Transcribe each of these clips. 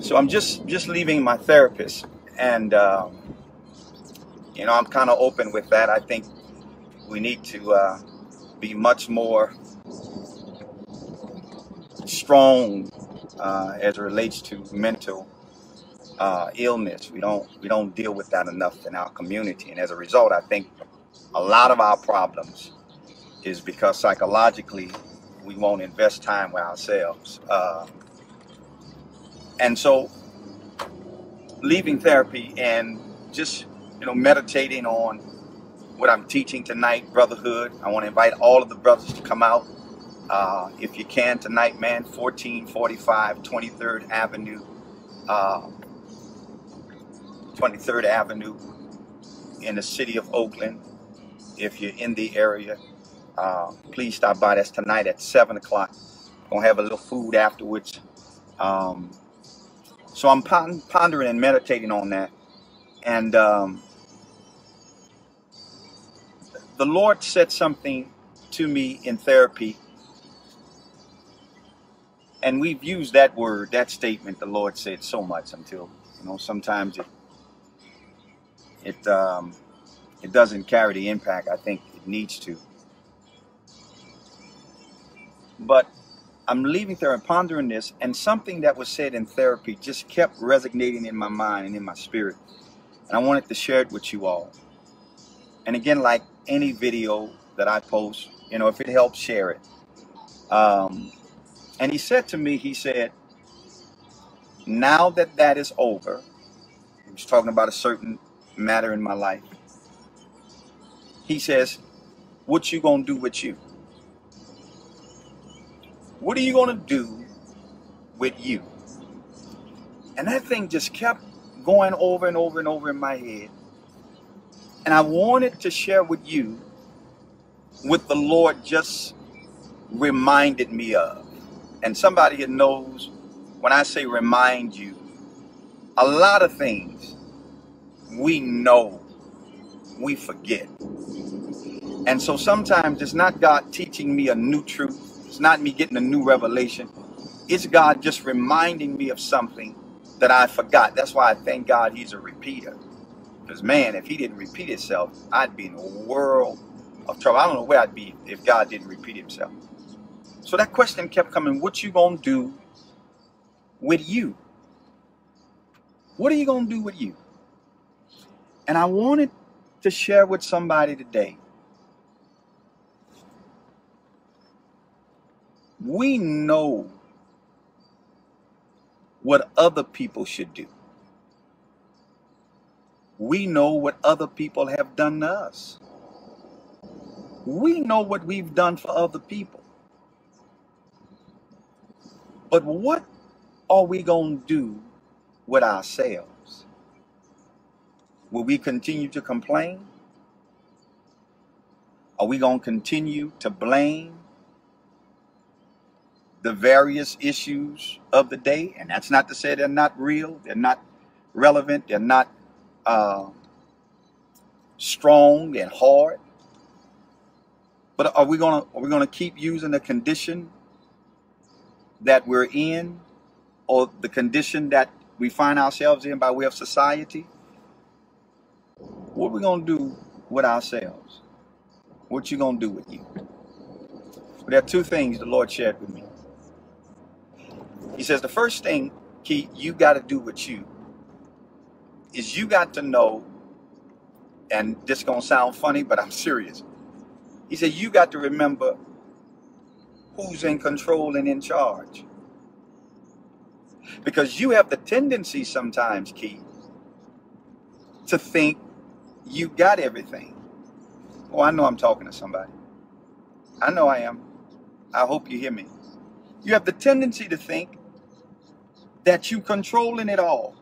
So I'm just just leaving my therapist, and um, you know I'm kind of open with that. I think we need to uh, be much more strong uh, as it relates to mental uh, illness. We don't we don't deal with that enough in our community, and as a result, I think a lot of our problems is because psychologically we won't invest time with ourselves. Uh, and so, leaving therapy and just you know meditating on what I'm teaching tonight, brotherhood. I want to invite all of the brothers to come out. Uh, if you can tonight, man, 1445 23rd Avenue, uh, 23rd Avenue in the city of Oakland. If you're in the area, uh, please stop by. That's tonight at 7 o'clock. Gonna have a little food afterwards. Um, so I'm pon- pondering and meditating on that. And um, the Lord said something to me in therapy. And we've used that word, that statement, the Lord said so much until, you know, sometimes it, it, um, it doesn't carry the impact I think it needs to. But I'm leaving there and pondering this, and something that was said in therapy just kept resonating in my mind and in my spirit. And I wanted to share it with you all. And again, like any video that I post, you know, if it helps, share it. Um, and he said to me, he said, now that that is over, he was talking about a certain matter in my life. He says, what you gonna do with you? What are you gonna do with you? And that thing just kept going over and over and over in my head. And I wanted to share with you what the Lord just reminded me of. And somebody that knows when I say remind you, a lot of things we know we forget. And so sometimes it's not God teaching me a new truth, it's not me getting a new revelation. It's God just reminding me of something that I forgot. That's why I thank God He's a repeater. Because, man, if He didn't repeat Himself, I'd be in a world of trouble. I don't know where I'd be if God didn't repeat Himself. So that question kept coming what you gonna do with you? What are you gonna do with you? And I wanted to share with somebody today. We know what other people should do. We know what other people have done to us. We know what we've done for other people. But what are we going to do with ourselves? Will we continue to complain? Are we going to continue to blame the various issues of the day? And that's not to say they're not real, they're not relevant, they're not uh, strong and hard. But are we gonna are we gonna keep using the condition that we're in, or the condition that we find ourselves in by way of society? What are we gonna do with ourselves? What you gonna do with you? There are two things the Lord shared with me. He says the first thing, Keith, you got to do with you is you got to know, and this gonna sound funny, but I'm serious. He said you got to remember who's in control and in charge. Because you have the tendency sometimes, Keith, to think you got everything. Oh, I know I'm talking to somebody. I know I am. I hope you hear me. You have the tendency to think that you controlling it all.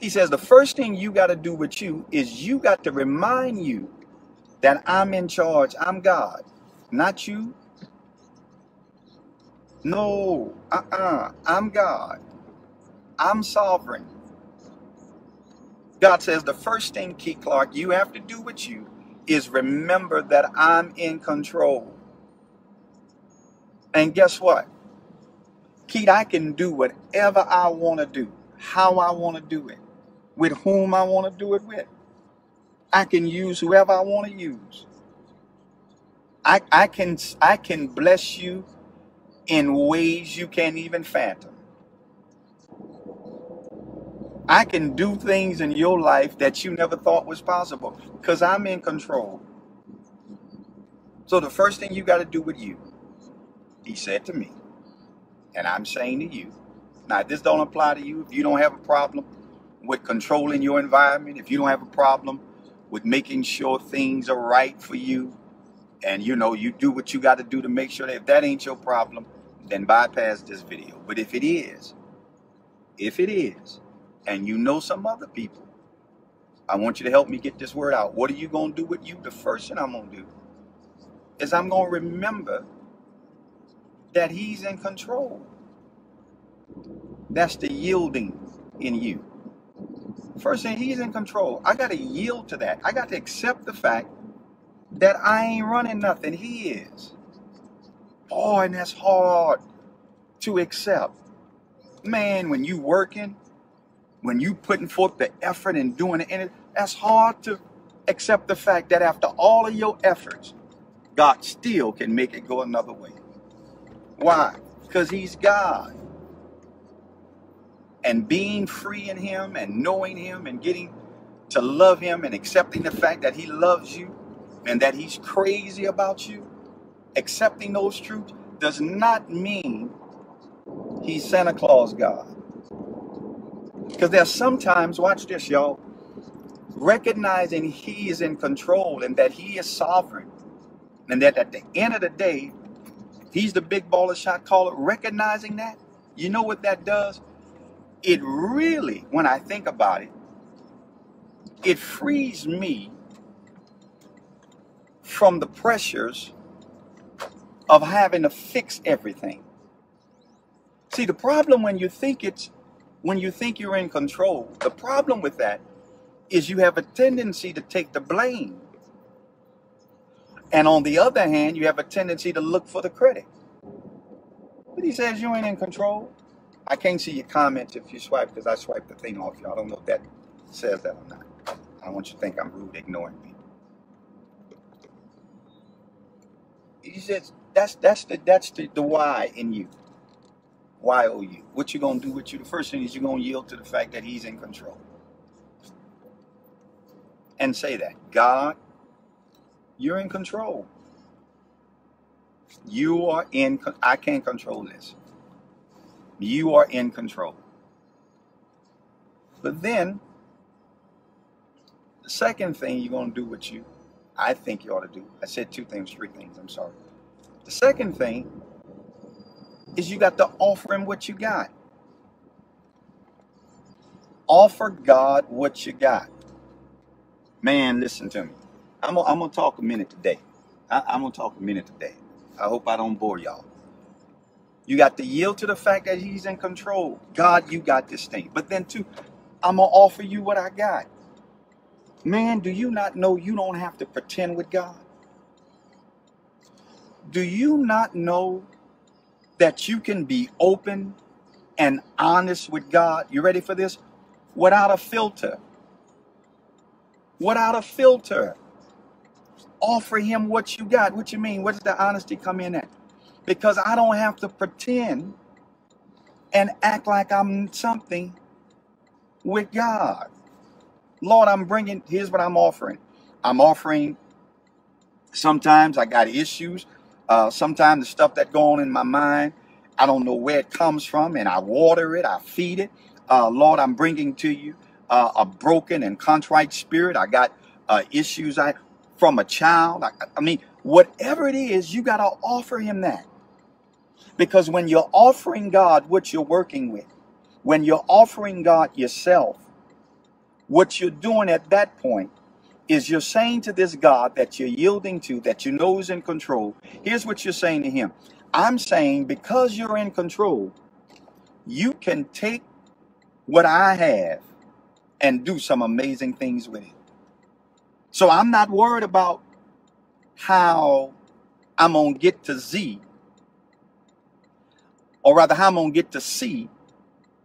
He says the first thing you got to do with you is you got to remind you that I'm in charge. I'm God, not you. No, uh-uh. I'm God. I'm sovereign. God says the first thing, Keith Clark, you have to do with you is remember that I'm in control. And guess what? Keith, I can do whatever I want to do, how I want to do it, with whom I want to do it with. I can use whoever I want to use. I, I can I can bless you in ways you can't even fathom. I can do things in your life that you never thought was possible because I'm in control. So the first thing you got to do with you, he said to me, and I'm saying to you, now this don't apply to you if you don't have a problem with controlling your environment, if you don't have a problem with making sure things are right for you, and you know you do what you got to do to make sure that if that ain't your problem, then bypass this video. But if it is, if it is, and you know some other people, I want you to help me get this word out. What are you going to do with you? The first thing I'm to do is I'm going to remember that he's in control. That's the yielding in you. First thing, he's in control. I got to yield to that. I got to accept the fact that I ain't running nothing. He is. Oh, and that's hard to accept. Man, when you working, when you putting forth the effort and doing it, and it, that's hard to accept the fact that after all of your efforts, God still can make it go another way. Why? Because he's God. And being free in him and knowing him and getting to love him and accepting the fact that he loves you and that he's crazy about you, accepting those truths does not mean he's Santa Claus God. Because there's sometimes, watch this, y'all, recognizing he is in control and that he is sovereign and that at the end of the day, he's the big baller shot caller, recognizing that, you know what that does? It really, when I think about it, it frees me from the pressures of having to fix everything. See, the problem when you think it's when you think you're in control, the problem with that is you have a tendency to take the blame. And on the other hand, you have a tendency to look for the credit. But he says you ain't in control. I can't see your comments if you swipe because I swiped the thing off you. I don't know if that says that or not. I don't want you to think I'm rude ignoring me. He says that's that's the that's the, the why in you. Why owe Y O U. What you gonna do with you? The first thing is you're gonna yield to the fact that He's in control. And say that. God, you're in control. You are in I can't control this. You are in control. But then the second thing you're gonna do with you, I think you ought to do. I said two things, three things, I'm sorry. The second thing is you got to offer him what you got. Offer God what you got. Man, listen to me. I'm gonna, I'm talk a minute today. I, I'm gonna talk a minute today. I hope I don't bore y'all. You got to yield to the fact that he's in control. God, you got this thing. But then too, I'm gonna offer you what I got. Man, do you not know you don't have to pretend with God? Do you not know that you can be open and honest with God. You ready for this? Without a filter. Without a filter. Offer him what you got. What you mean? What does the honesty come in at? Because I don't have to pretend and act like I'm something with God. Lord, I'm bringing, here's what I'm offering. I'm offering, sometimes I got issues. Uh, sometimes the stuff that go on in my mind, I don't know where it comes from, and I water it, I feed it. Uh, Lord, I'm bringing to you uh, a broken and contrite spirit. I got uh, issues I from a child. I, I mean, whatever it is, you got to offer Him that. Because when you're offering God what you're working with, when you're offering God yourself, what you're doing at that point is you're saying to this God that you're yielding to, that you know is in control, here's what you're saying to him. I'm saying because you're in control, you can take what I have and do some amazing things with it. So I'm not worried about how I'm going to get to Z. or rather how I'm gonna get to C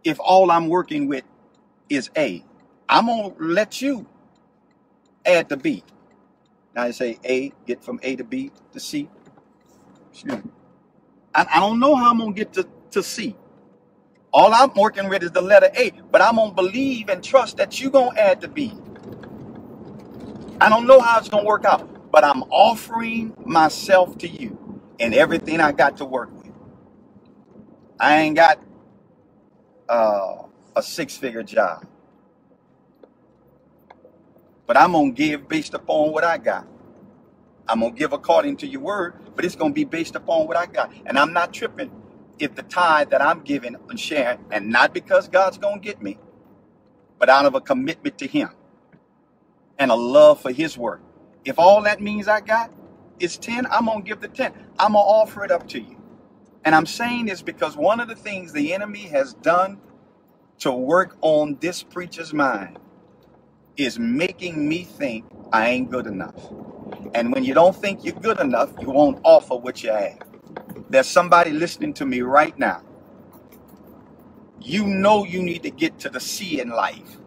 if all I'm working with is A. I'm gonna let you add the B. Now you say A, get from A to B to C. Excuse me. I, I don't know how I'm gonna get to, to C. All I'm working with is the letter A, but I'm gonna believe and trust that you're gonna add the B. I don't know how it's gonna work out, but I'm offering myself to you and everything I got to work with. I ain't got uh, a six-figure job, but I'm gonna give based upon what I got. I'm gonna give according to your word, but it's gonna be based upon what I got, and I'm not tripping if the tithe that I'm giving and sharing, and not because God's gonna get me, but out of a commitment to Him and a love for His work. If all that means I got is 10, I'm gonna give the 10. I'm gonna offer it up to you. And I'm saying this because one of the things the enemy has done to work on this preacher's mind is making me think I ain't good enough. And when you don't think you're good enough, you won't offer what you have. There's somebody listening to me right now. You know you need to get to the C in life.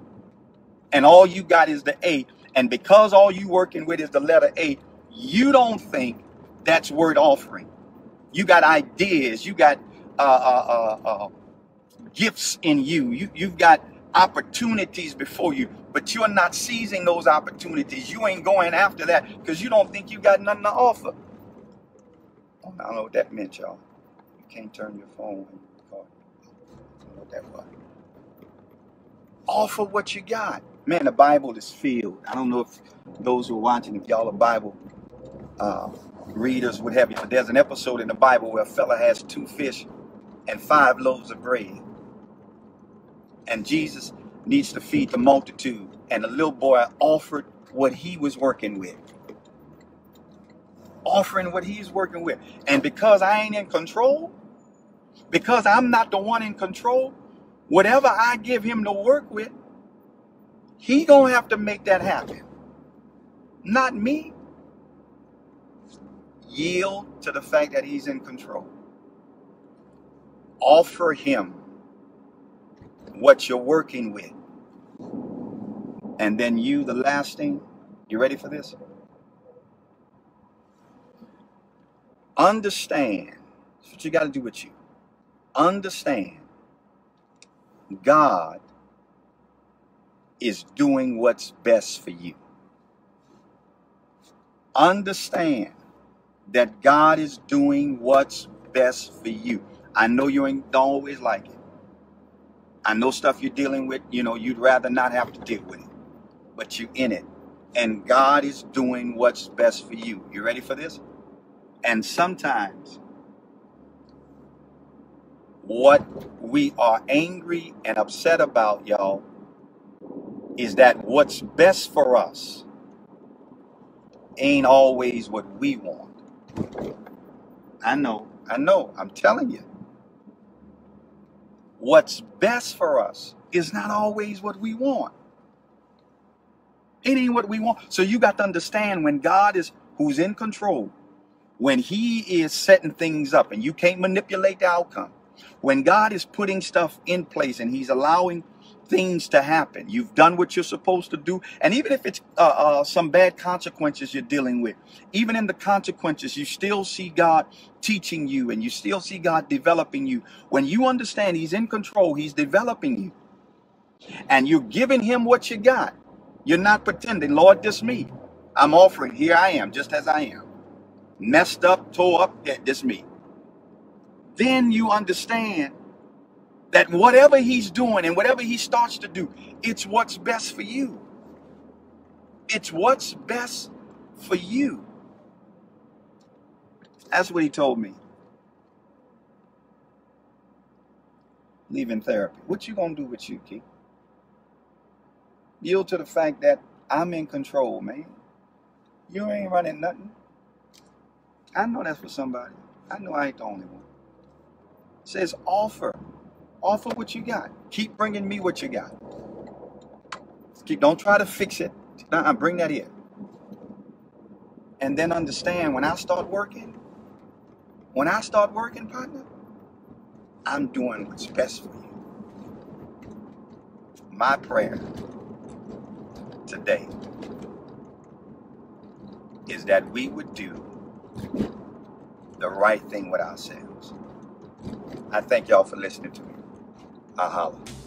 And all you got is the A. And because all you working with is the letter A, you don't think that's worth offering. You got ideas. You got uh, uh, uh, uh, gifts in you. you. You've got opportunities before you, but you're not seizing those opportunities. You ain't going after that because you don't think you got nothing to offer. I don't know what that meant, y'all. You can't turn your phone. I don't know what that was. Offer what you got. Man, the Bible is filled. I don't know if those who are watching, if y'all are Bible uh, readers, would have you, but there's an episode in the Bible where a fella has two fish and five loaves of bread. And Jesus needs to feed the multitude. And the little boy offered what he was working with. Offering what he's working with. And because I ain't in control, because I'm not the one in control, whatever I give him to work with, he gonna have to make that happen. Not me. Yield to the fact that he's in control. Offer him what you're working with. And then you, the last thing, you ready for this? Understand. That's what you got to do with you. Understand. God is doing what's best for you. Understand that God is doing what's best for you. I know you ain't don't always like it. I know stuff you're dealing with, you know, you'd rather not have to deal with it. But you're in it. And God is doing what's best for you. You ready for this? And sometimes what we are angry and upset about, y'all, is that what's best for us ain't always what we want. I know, I know, I'm telling you. What's best for us is not always what we want. It ain't what we want. So you got to understand when God is who's in control, when he is setting things up and you can't manipulate the outcome, when God is putting stuff in place and he's allowing things to happen. You've done what you're supposed to do. And even if it's uh, uh, some bad consequences you're dealing with, even in the consequences, you still see God teaching you and you still see God developing you. When you understand He's in control, He's developing you, and you're giving Him what you got. You're not pretending, Lord, this me. I'm offering. Here I am, just as I am. Messed up, tore up, yeah, this me. Then you understand that whatever he's doing and whatever he starts to do, it's what's best for you. It's what's best for you. That's what he told me. Leaving therapy. What you gonna do with you, Keith? Yield to the fact that I'm in control, man. You ain't running nothing. I know that's for somebody. I know I ain't the only one. It says offer. Offer what you got. Keep bringing me what you got. Keep, don't try to fix it. Nuh-uh, bring that in, And then understand when I start working, when I start working, partner, I'm doing what's best for you. My prayer today is that we would do the right thing with ourselves. I thank y'all for listening to me. I holler.